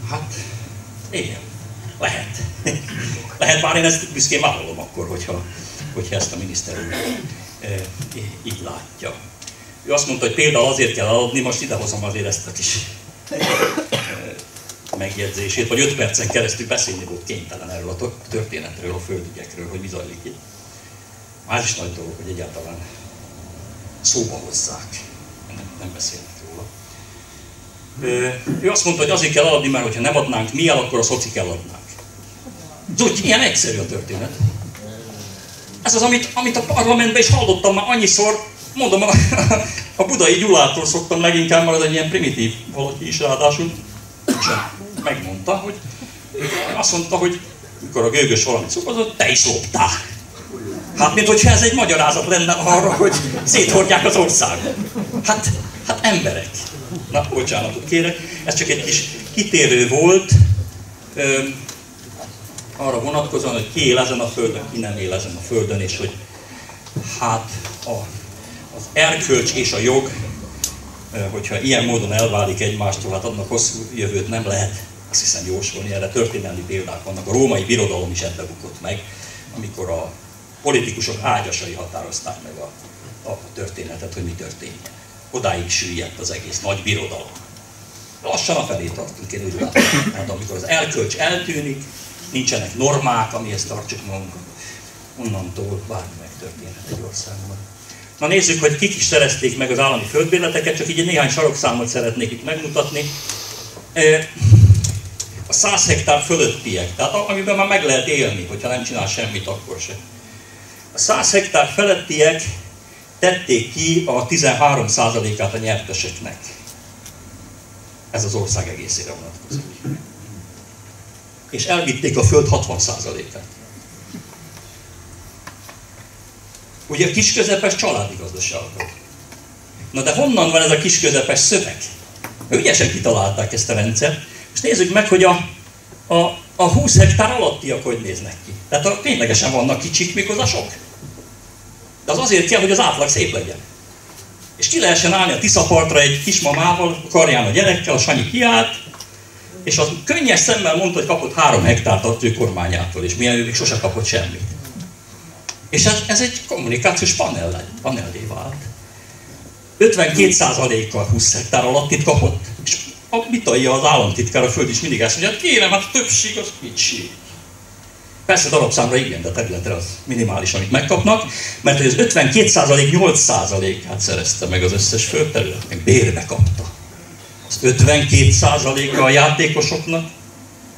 Hát, igen, lehet. lehet, bár én ezt büszkén vállalom akkor, hogyha, hogyha ezt a miniszter úr e, így látja. Ő azt mondta, hogy például azért kell adni, most idehozom azért ezt a kis e, megjegyzését, vagy öt percen keresztül beszélni volt kénytelen erről a történetről, a földügyekről, hogy mi zajlik itt. Már is nagy dolog, hogy egyáltalán szóba hozzák. Nem, nem beszélnek róla. Ő azt mondta, hogy azért kell adni, mert hogyha nem adnánk mi el, akkor a szocik eladnánk. Úgy, ilyen egyszerű a történet. Ez az, amit, amit a parlamentben is hallottam már annyiszor, mondom, a, a budai Gyulától szoktam leginkább, mert egy ilyen primitív valaki is ráadásul. Sem megmondta, hogy azt mondta, hogy mikor a gőgös valamit szokozott, te is loptál. Hát, mint hogyha ez egy magyarázat lenne arra, hogy széthordják az országot. Hát, hát emberek. Na, bocsánatot kérek, ez csak egy kis kitérő volt ö, arra vonatkozóan, hogy ki él ezen a földön, ki nem él ezen a földön, és hogy hát a, az erkölcs és a jog, hogyha ilyen módon elválik egymástól, hát annak hosszú jövőt nem lehet azt hiszem jósolni, erre történelmi példák vannak. A római birodalom is ebbe bukott meg, amikor a politikusok ágyasai határozták meg a, a történetet, hogy mi történjen. Odáig süllyedt az egész nagy birodalom. Lassan a felé tartunk, én úgy látom. Tehát amikor az elkölcs eltűnik, nincsenek normák, amihez tartsuk magunkat, onnantól bármi megtörténhet egy országban. Na nézzük, hogy kik is szerezték meg az állami földbérleteket, csak így néhány sarokszámot szeretnék itt megmutatni. A 100 hektár fölöttiek, tehát amiben már meg lehet élni, hogyha nem csinál semmit, akkor sem. A 100 hektár felettiek tették ki a 13%-át a nyerteseknek. Ez az ország egészére vonatkozik. És elvitték a föld 60%-át. Ugye a kisközepes családi gazdaságok. Na de honnan van ez a kisközepes szöveg? Ügyesen kitalálták ezt a rendszert. És nézzük meg, hogy a, a, a 20 hektár alattiak hogy néznek ki. Tehát a, ténylegesen vannak kicsik, a sok. De az azért kell, hogy az átlag szép legyen. És ki lehessen állni a Tiszapartra egy kismamával, karján a gyerekkel, a Sanyi kiállt, és az könnyes szemmel mondta, hogy kapott három hektárt a kormányától, és milyen ő még sose kapott semmit. És ez, ez egy kommunikációs panel, panellé vált. 52%-kal 20 hektár alatt itt kapott, a vitalja az államtitkár a föld is mindig ezt mondja, hát kérem, hát a többség az kicsi. Persze darabszámra igen, de területre az minimális, amit megkapnak, mert hogy az 52% 8%-át szerezte meg az összes földterület, meg bérbe kapta. Az 52%-a a játékosoknak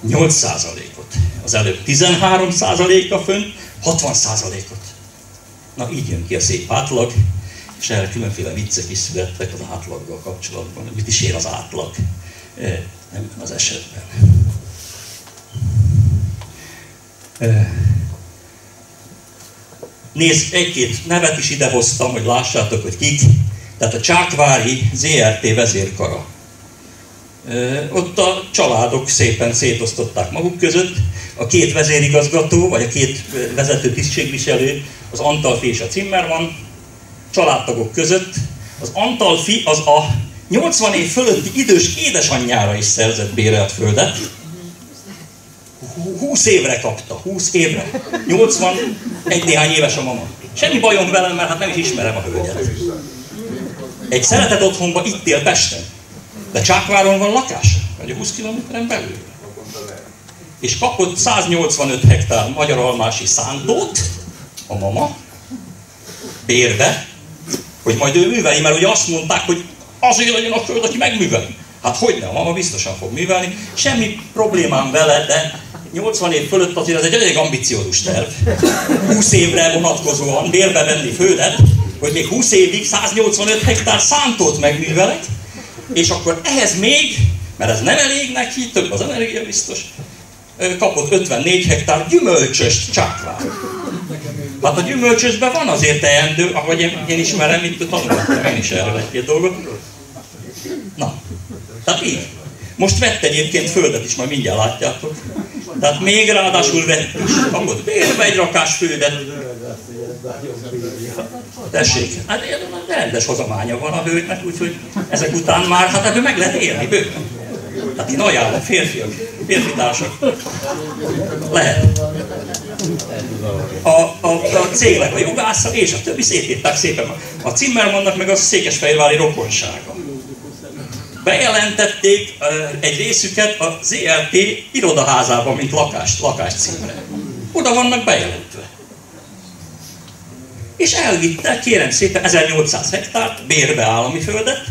8%-ot. Az előbb 13%-a fönt, 60%-ot. Na így jön ki a szép átlag, és erre különféle viccek is születtek az átlaggal kapcsolatban. Mit is ér az átlag? Az esetben. Nézd, egy-két nevet is idehoztam, hogy lássátok, hogy kik. Tehát a Csákvári ZRT vezérkara. Ott a családok szépen szétosztották maguk között. A két vezérigazgató, vagy a két vezető tisztségviselő, az Antalfi és a Zimmermann, családtagok között. Az Antalfi az a 80 év fölötti idős édesanyjára is szerzett bérelt földet, 20 évre kapta, 20 évre. 80, egy néhány éves a mama. Semmi bajom velem, mert hát nem is ismerem a hölgyet. Egy szeretett otthonban itt él Pesten. De Csákváron van lakás, vagy a 20 kilométeren belül. És kapott 185 hektár magyar almási szántót, a mama, bérbe, hogy majd ő műveli, mert ugye azt mondták, hogy Azért legyen a föld, aki megműveli. Hát hogy nem, mama biztosan fog művelni. Semmi problémám vele, de 80 év fölött azért ez egy elég ambiciózus terv. 20 évre vonatkozóan bérbe venni földet, hogy még 20 évig 185 hektár szántót megművelek, és akkor ehhez még, mert ez nem elég neki, több az energia biztos, kapott 54 hektár gyümölcsöst csákvár. Hát a gyümölcsösben van azért teendő, ahogy én, én ismerem, itt tanultam én is erről egy-két dolgot. Tehát így. Most vett egyébként földet is, majd mindjárt látjátok. Tehát még ráadásul vett is. Kapott bérbe egy rakás földet. Tessék, hát rendes hozománya van a hölgynek, úgyhogy ezek után már, hát ebből meg lehet élni bőven. Hát én ajánlom, férfiak, férfi társak. Lehet. A, a, a cégnek a jogásza és a többi szétírták szépen. A Zimmermannnak meg a székesfehérvári rokonsága. Bejelentették egy részüket a ZLT irodaházában, mint lakást, lakáscímre. Oda vannak bejelentve. És elvitte, kérem szépen, 1800 hektárt, bérbe állami földet,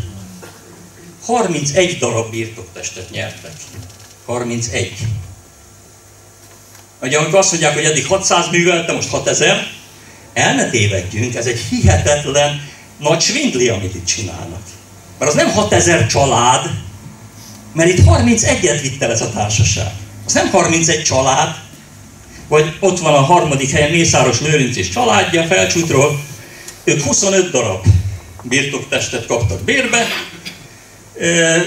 31 darab birtoktestet nyertek. 31. Ugye amikor azt mondják, hogy eddig 600 művelte, most 6000, el ne tévedjünk, ez egy hihetetlen nagy svindli, amit itt csinálnak. Mert az nem 6000 család, mert itt 31-et vitt ez a társaság. Az nem 31 család, vagy ott van a harmadik helyen Mészáros Lőrinc és családja felcsútról, ők 25 darab birtoktestet kaptak bérbe,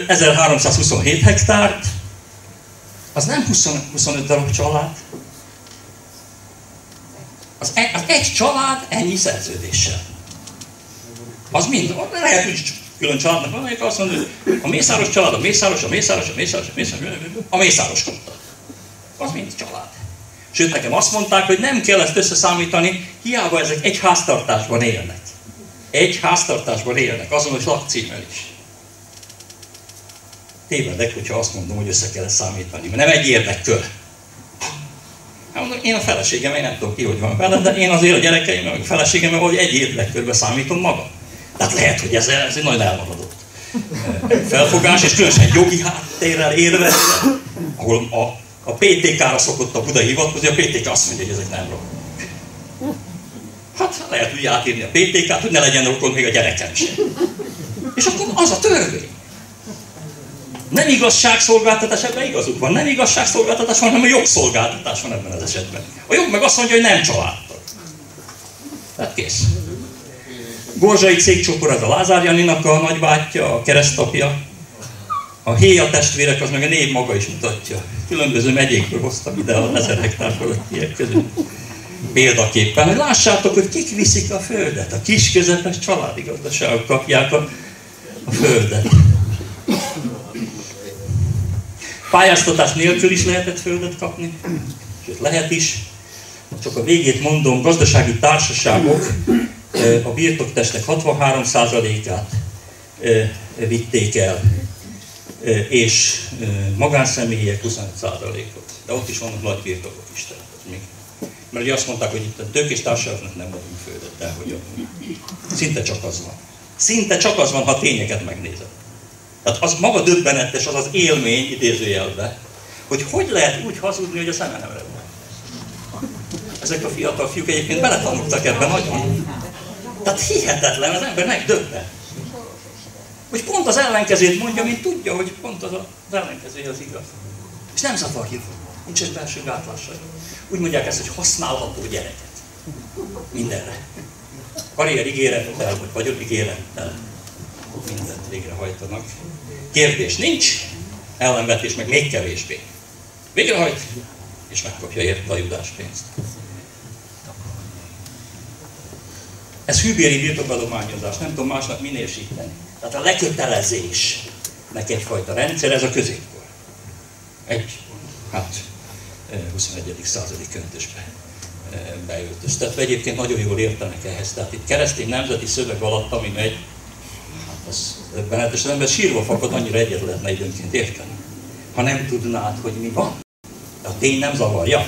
1327 hektárt, az nem 20, 25 darab család. Egy, az egy család ennyi szerződéssel. Az mind, lehet, hogy külön családnak amelyik azt mondja, hogy a mészáros család, a mészáros, a mészáros, a mészáros, a mészáros, a mészáros kapta. Az mind család. Sőt, nekem azt mondták, hogy nem kell ezt összeszámítani, hiába ezek egy háztartásban élnek. Egy háztartásban élnek, azonos lakcímmel is tévedek, hogyha azt mondom, hogy össze kell számítani, mert nem egy érdekkör. Hát én a feleségem, én nem tudom ki, hogy van vele, de én azért a gyerekeim, a feleségem, hogy egy érdekkörbe számítom magam. Tehát lehet, hogy ez, ez egy nagyon elmaradott felfogás, és különösen jogi háttérrel érve, ahol a, a PTK-ra szokott a Budai hivatkozni, a PTK azt mondja, hogy ezek nem rokon. Hát lehet úgy átírni a PTK-t, hogy ne legyen rokon még a gyerekem sem. És akkor az a törvény. Nem igazságszolgáltatás, ebben igazuk van. Nem igazságszolgáltatás van, hanem a jogszolgáltatás van ebben az esetben. A jog meg azt mondja, hogy nem családtag. Tehát kész. Gorzsai cégcsopor az a Lázár Janinak a nagybátyja, a keresztapja. A héja testvérek az meg a név maga is mutatja. Különböző megyékből hoztam ide a ezer hektár fölöttiek közül. Példaképpen, hogy lássátok, hogy kik viszik a földet. A kis közepes családi gazdaságok kapják a, a földet. Pályáztatás nélkül is lehetett földet kapni, sőt lehet is. Csak a végét mondom, gazdasági társaságok a birtoktestek 63%-át vitték el, és magánszemélyek 25%-ot. De ott is vannak nagy birtokok is. Tehát még. Mert ugye azt mondták, hogy itt a tőkés társaságoknak nem adunk földet, de hogy szinte csak az van. Szinte csak az van, ha tényeket megnézed. Tehát az maga döbbenetes, az az élmény idézőjelbe, hogy hogy lehet úgy hazudni, hogy a szeme nem. Ezek a fiatal fiúk egyébként beletanultak ebben nagyon. Tehát hihetetlen, az ember megdöbben. Hogy pont az ellenkezőt mondja, mint tudja, hogy pont az, az ellenkezője az igaz. És nem zavarja. Nincs egy belső gátlása. Úgy mondják ezt, hogy használható gyereket. Mindenre. Karrier ígérettel, vagy vagyok ígérettel mindent végrehajtanak. Kérdés nincs, ellenvetés meg még kevésbé. Végrehajt, és megkapja érte a judáspénzt. Ez hűbéri birtokadományozás, nem tudom másnak minősíteni. Tehát a lekötelezésnek egyfajta rendszer, ez a középkor. Egy, hát 21. századi köntösbe beöltöztetve. Egyébként nagyon jól értenek ehhez. Tehát itt keresztény nemzeti szöveg alatt, ami megy, az döbbenetes, az ember sírva fakad, annyira egyet lehetne időnként érteni. Ha nem tudnád, hogy mi van. A tény nem zavarja.